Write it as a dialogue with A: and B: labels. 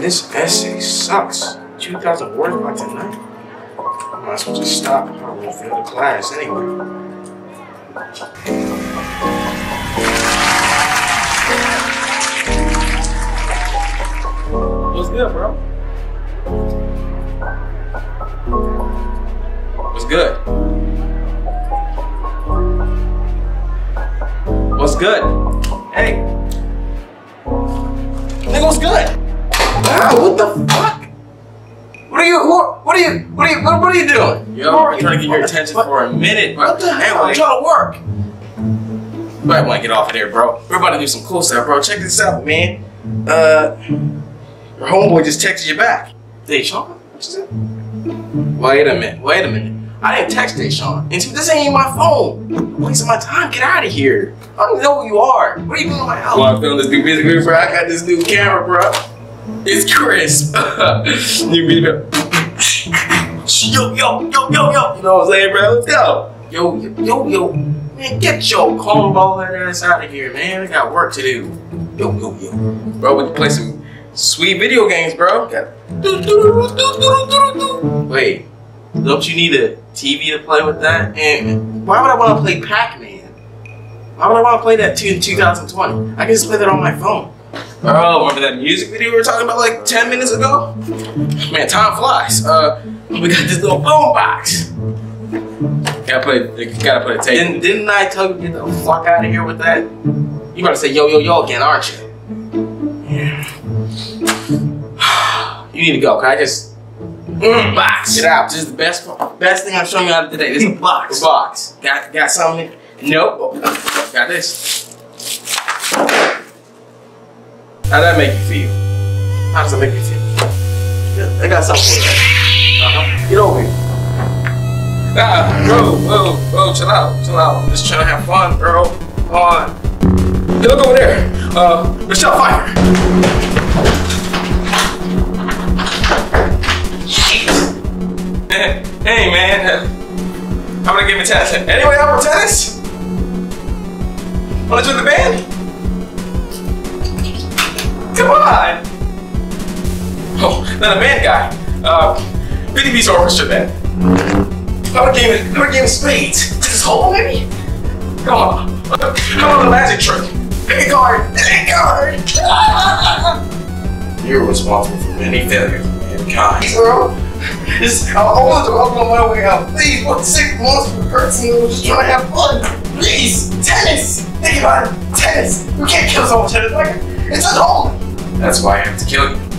A: Man, this essay sucks. 2,000 words by tonight? I might as well just stop. I won't fail the class anyway. What's good, bro? What's good? What's good? Hey. Nigga, what's good? Wow, what the fuck? What are you, what, what are you, what are you, what, what are you doing? Yo, I'm trying to get your attention for a minute, bro. What the hell? I'm trying to work. You might want to get off of there, bro. We're about to do some cool stuff, bro. Check this out, man. Uh, your homeboy just texted you back. Deshaun? Wait a minute, wait a minute. I didn't text Deshaun. And this ain't my phone. I'm wasting my time. Get out of here. I don't know who you are. What are you doing in my house? Well, I'm filming this new music video, bro. I got this new camera, bro. It's Chris. new video. yo, yo, yo, yo, yo. You know what I'm saying, bro? Let's go. Yo, yo, yo. Man, get your cornball ass out of here, man. I got work to do. Yo, yo, yo. Bro, we can play some sweet video games, bro. Wait, don't you need a TV to play with that? And why would I want to play Pac-Man? Why would I want to play that in 2020? I can just play that on my phone. Oh, remember that music video we were talking about like 10 minutes ago? Man, time flies. Uh, we got this little boom box. Gotta put, gotta put a tape. Didn't, didn't I tell you to get the fuck out of here with that? You about to say yo yo yo again, aren't you? Yeah. you need to go. Can I just mm, box it out? This is the best best thing I'm showing you out of today. This is a box. A box. Got got something? Nope. Got this. How that make you feel? How does that make you feel? I got something for you. Uh-huh. Get over here. Ah, bro, whoa, whoa, chill out, chill out. I'm just trying to have fun, bro. Come on. Hey, look over there. Uh, Michelle Pfeiffer. hey, man. How about I give me tennis? Anyway, for tennis? Wanna join the band? Come on! Oh, not a band guy. Uh, 50 piece orchestra band. How about a game of, how about a game of spades? Is this hole, maybe? Come on. Come on, the magic trick. Pick a card. Pick a card. You're responsible for many failures of mankind. Bro, just, I wanted to up on my way out. Please, what sick monster person was just trying to have fun. Please, tennis. Think about it. Tennis. You can't kill someone with tennis. Like, it's unholy. That's why I have to kill you.